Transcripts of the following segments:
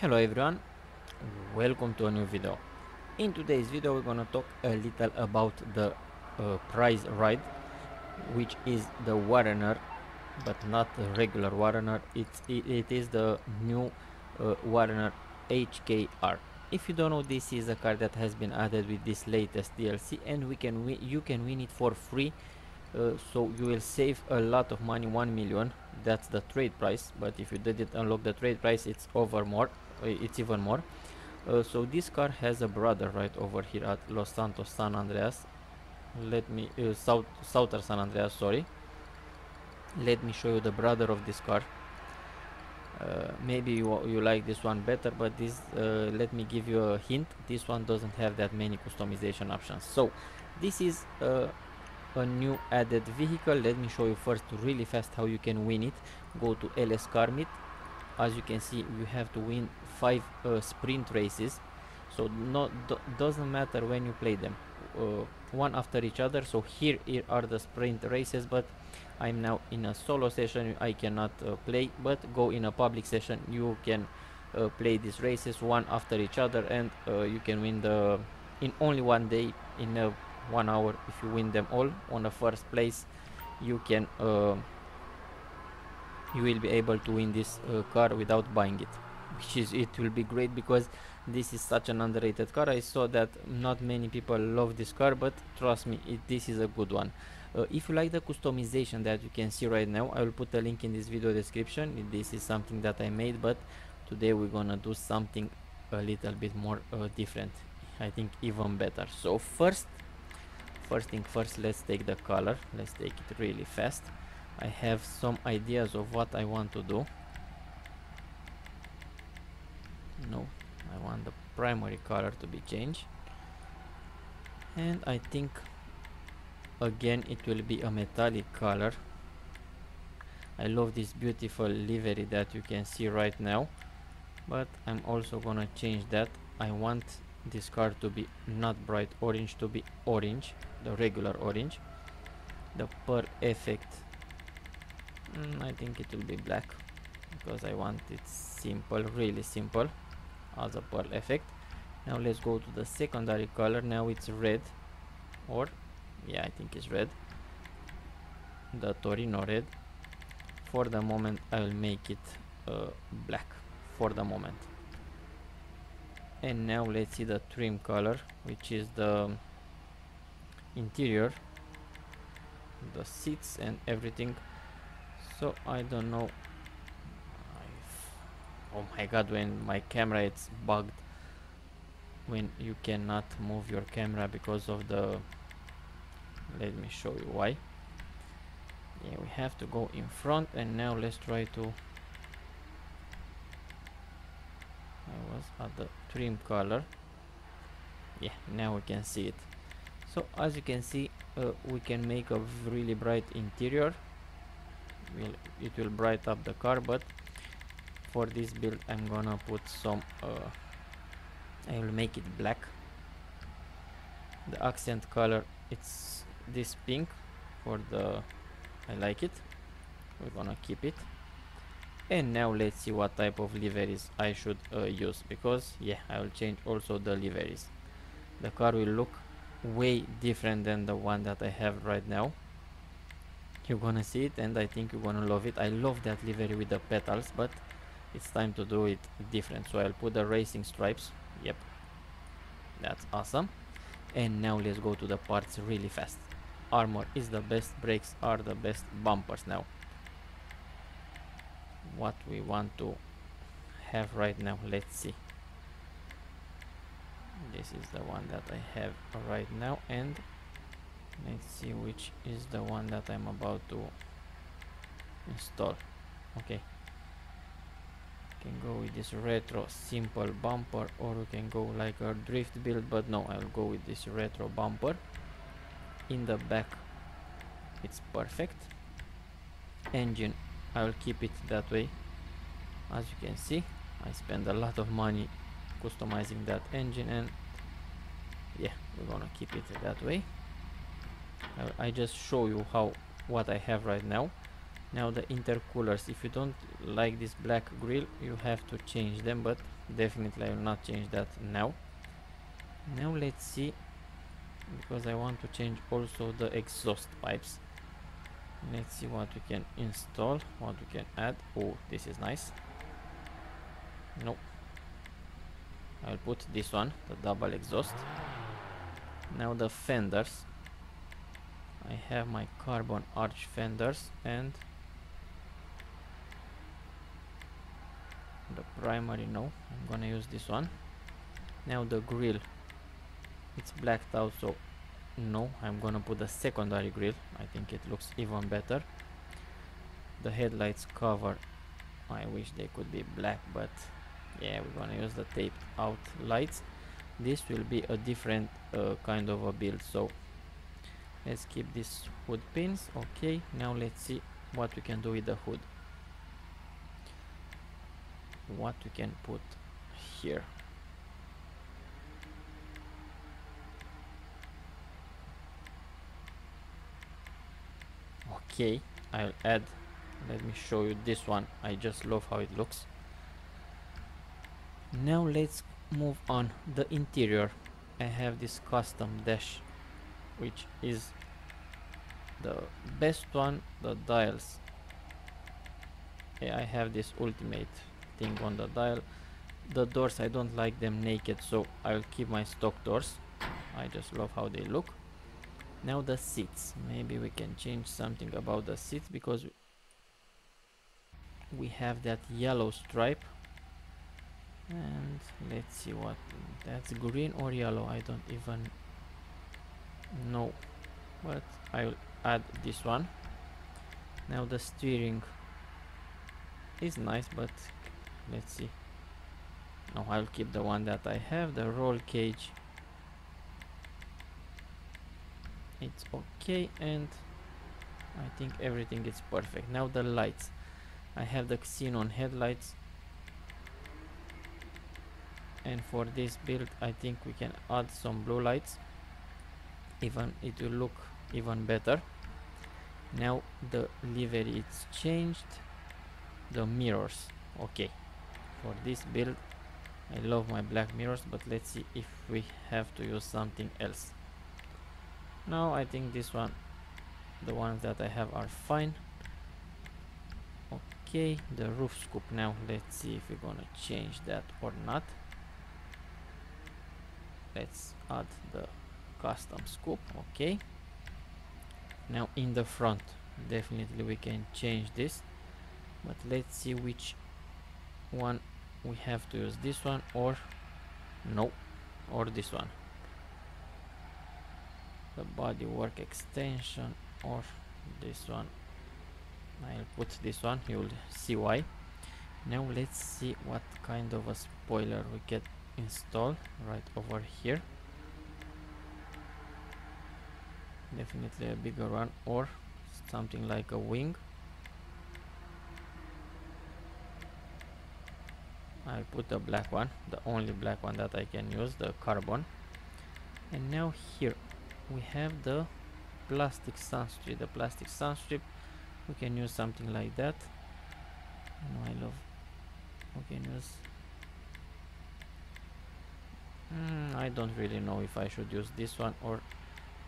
Hello everyone, welcome to a new video. In today's video we're gonna talk a little about the uh, prize ride which is the Warrener but not the regular Warrener, it's, it, it is the new uh, Warrener HKR. If you don't know this is a car that has been added with this latest DLC and we can win, you can win it for free uh, so you will save a lot of money 1 million that's the trade price but if you didn't unlock the trade price it's over more uh, it's even more. Uh, so this car has a brother right over here at Los Santos San Andreas. Let me uh, South Southern San Andreas sorry. Let me show you the brother of this car. Uh, maybe you, you like this one better but this uh, let me give you a hint. This one doesn't have that many customization options. So this is uh, a new added vehicle. Let me show you first really fast how you can win it. Go to LS Car Meet. As you can see you have to win five uh, sprint races. So not doesn't matter when you play them uh, one after each other. So here, here are the sprint races but I'm now in a solo session. I cannot uh, play but go in a public session. You can uh, play these races one after each other and uh, you can win the in only one day in a one hour if you win them all. On the first place you can uh, you will be able to win this uh, car without buying it which is it will be great because this is such an underrated car. I saw that not many people love this car but trust me it, this is a good one. Uh, if you like the customization that you can see right now i will put a link in this video description. This is something that i made but today we're gonna do something a little bit more uh, different i think even better. So first first thing first let's take the color. Let's take it really fast. I have some ideas of what I want to do. No I want the primary color to be changed. And I think again it will be a metallic color. I love this beautiful livery that you can see right now. But I'm also gonna change that. I want this car to be not bright orange to be orange the regular orange. The pearl effect mm, I think it will be black because I want it simple really simple as a pearl effect. Now let's go to the secondary color. Now it's red or yeah I think it's red. The Torino red. For the moment I will make it uh, black for the moment and now let's see the trim color which is the interior the seats and everything. So I don't know. Oh my god when my camera it's bugged. When you cannot move your camera because of the let me show you why. Yeah we have to go in front and now let's try to At the trim color yeah now we can see it. So as you can see uh, we can make a really bright interior. Will it will bright up the car but for this build I'm gonna put some uh, I will make it black. The accent color it's this pink for the I like it. We're gonna keep it and now let's see what type of liveries I should uh, use because yeah I will change also the liveries. The car will look way different than the one that I have right now. You're gonna see it and I think you're gonna love it. I love that livery with the petals but it's time to do it different. So I'll put the racing stripes. Yep. That's awesome. And now let's go to the parts really fast. Armor is the best brakes are the best bumpers now what we want to have right now. Let's see. This is the one that I have right now and let's see which is the one that I'm about to install. Okay. Can go with this retro simple bumper or we can go like a drift build but no I'll go with this retro bumper in the back. It's perfect. Engine I'll keep it that way. As you can see I spend a lot of money customizing that engine and yeah we're gonna keep it that way. I, I just show you how what I have right now. Now the intercoolers if you don't like this black grill you have to change them but definitely I will not change that now. Now let's see because I want to change also the exhaust pipes let's see what we can install what we can add. Oh this is nice. Nope. I'll put this one the double exhaust. Now the fenders. I have my carbon arch fenders and the primary no. I'm gonna use this one. Now the grill. It's blacked out so no I'm gonna put the secondary grill. I think it looks even better. The headlights cover. I wish they could be black but yeah we're gonna use the taped out lights. This will be a different uh, kind of a build so let's keep these hood pins. Okay now let's see what we can do with the hood. What we can put here okay I'll add let me show you this one. I just love how it looks. Now let's move on the interior. I have this custom dash which is the best one the dials. I have this ultimate thing on the dial. The doors I don't like them naked so I'll keep my stock doors. I just love how they look now the seats. Maybe we can change something about the seats because we have that yellow stripe. And let's see what that's green or yellow? I don't even know. But I'll add this one. Now the steering is nice but let's see. No I'll keep the one that I have the roll cage it's okay and I think everything is perfect. Now the lights. I have the xenon headlights. And for this build I think we can add some blue lights. Even it will look even better. Now the livery is changed. The mirrors. Okay. For this build I love my black mirrors but let's see if we have to use something else now I think this one the ones that I have are fine. Okay the roof scoop now. Let's see if we're gonna change that or not. Let's add the custom scoop okay. Now in the front definitely we can change this. But let's see which one we have to use. This one or no or this one the body work extension or this one. I'll put this one you'll see why. Now let's see what kind of a spoiler we can install right over here. Definitely a bigger one or something like a wing. I'll put the black one the only black one that I can use the carbon. And now here we have the plastic sunstrip the plastic sunstrip we can use something like that. I love we can use mm, I don't really know if I should use this one or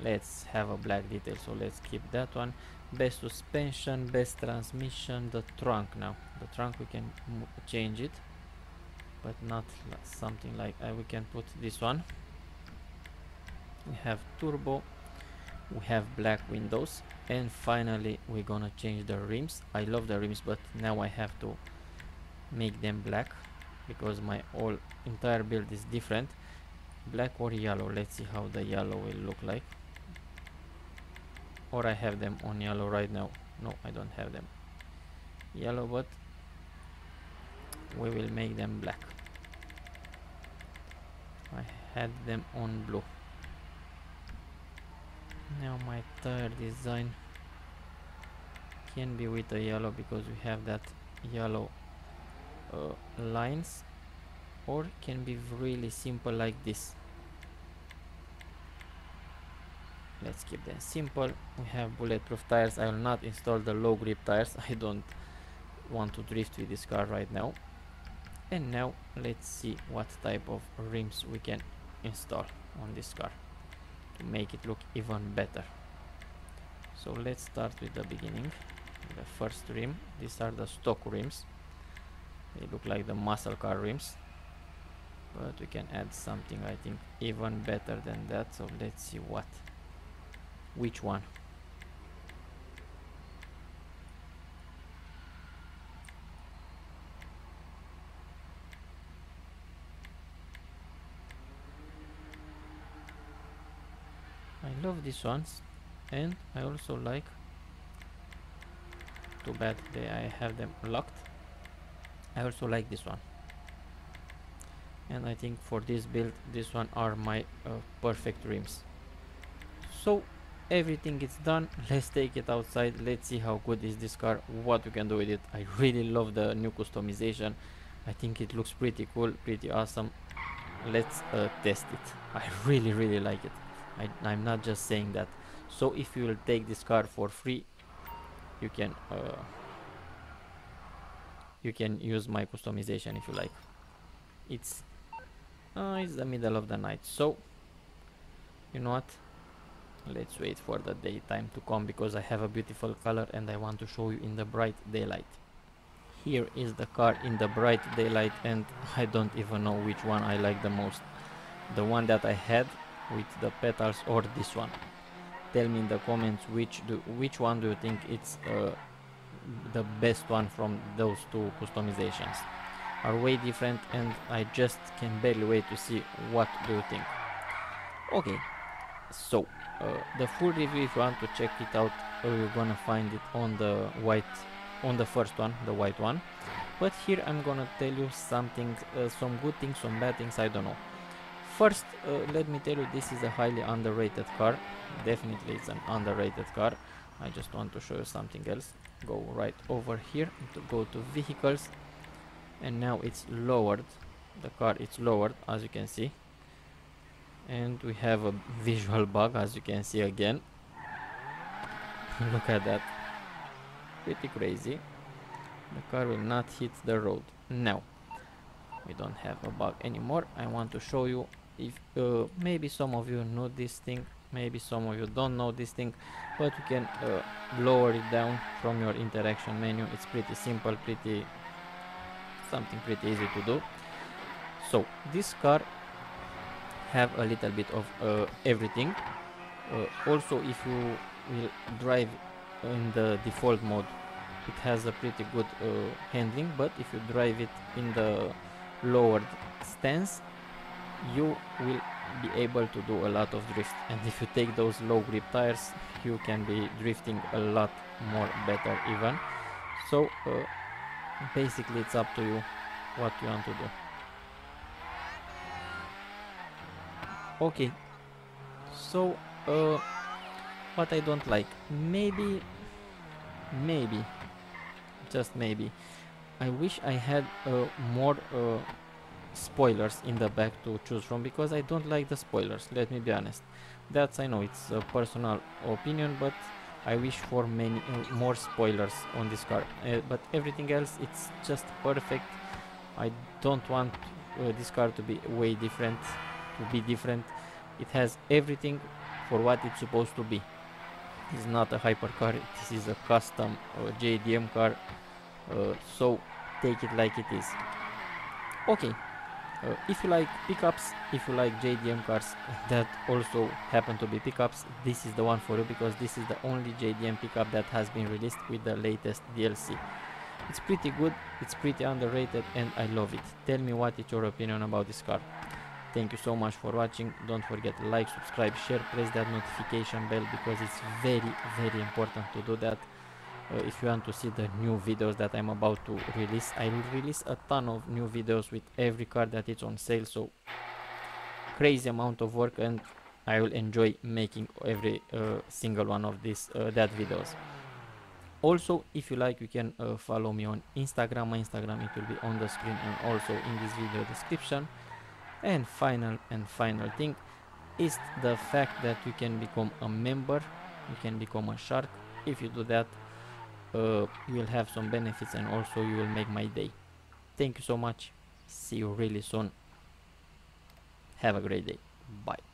let's have a black detail so let's keep that one. Best suspension best transmission the trunk now. The trunk we can change it but not something like uh, we can put this one have turbo we have black windows and finally we're gonna change the rims. I love the rims but now I have to make them black because my whole entire build is different. Black or yellow let's see how the yellow will look like. Or I have them on yellow right now. No I don't have them. Yellow but we will make them black. I had them on blue now my tire design can be with the yellow because we have that yellow uh, lines or can be really simple like this. Let's keep them simple. We have bulletproof tires. I will not install the low grip tires. I don't want to drift with this car right now. And now let's see what type of rims we can install on this car make it look even better. So let's start with the beginning. The first rim these are the stock rims. They look like the muscle car rims. But we can add something I think even better than that. So let's see what which one love these ones and I also like too bad they I have them locked. I also like this one. And I think for this build this one are my uh, perfect rims so everything is done. Let's take it outside. Let's see how good is this car what we can do with it. I really love the new customization. I think it looks pretty cool pretty awesome. Let's uh, test it. I really really like it I, I'm not just saying that. So if you will take this car for free you can uh, you can use my customization if you like. It's uh, it's the middle of the night. So you know what? Let's wait for the daytime to come because I have a beautiful color and I want to show you in the bright daylight. Here is the car in the bright daylight and I don't even know which one I like the most. The one that I had with the petals or this one? Tell me in the comments which do which one do you think it's uh, the best one from those two customizations? Are way different and I just can barely wait to see what do you think. Okay so uh, the full review if you want to check it out uh, you're gonna find it on the white on the first one the white one. But here I'm gonna tell you something uh, some good things some bad things I don't know first uh, let me tell you this is a highly underrated car. Definitely it's an underrated car. I just want to show you something else. Go right over here to go to vehicles. And now it's lowered. The car is lowered as you can see. And we have a visual bug as you can see again. Look at that. Pretty crazy. The car will not hit the road. Now we don't have a bug anymore. I want to show you if uh, maybe some of you know this thing maybe some of you don't know this thing but you can uh, lower it down from your interaction menu. It's pretty simple pretty something pretty easy to do. So this car have a little bit of uh, everything. Uh, also if you will drive in the default mode it has a pretty good uh, handling but if you drive it in the lowered stance you will be able to do a lot of drift and if you take those low grip tires you can be drifting a lot more better even. So uh, basically it's up to you what you want to do. Okay. So uh, what I don't like maybe maybe just maybe I wish I had uh, more uh, spoilers in the back to choose from because I don't like the spoilers let me be honest. That's I know it's a personal opinion but I wish for many uh, more spoilers on this car uh, but everything else it's just perfect. I don't want uh, this car to be way different to be different. It has everything for what it's supposed to be. It's not a hypercar this is a custom uh, JDM car uh, so take it like it is. Okay uh, if you like pickups if you like JDM cars that also happen to be pickups this is the one for you because this is the only JDM pickup that has been released with the latest DLC it's pretty good it's pretty underrated and I love it. Tell me what is your opinion about this car. Thank you so much for watching. Don't forget to like subscribe share press that notification bell because it's very very important to do that uh, if you want to see the new videos that I'm about to release I will release a ton of new videos with every card that is on sale so crazy amount of work and I will enjoy making every uh, single one of these uh, that videos. Also if you like you can uh, follow me on Instagram. My Instagram it will be on the screen and also in this video description. And final and final thing is the fact that you can become a member. You can become a shark if you do that uh, you will have some benefits and also you will make my day. Thank you so much. See you really soon. Have a great day. Bye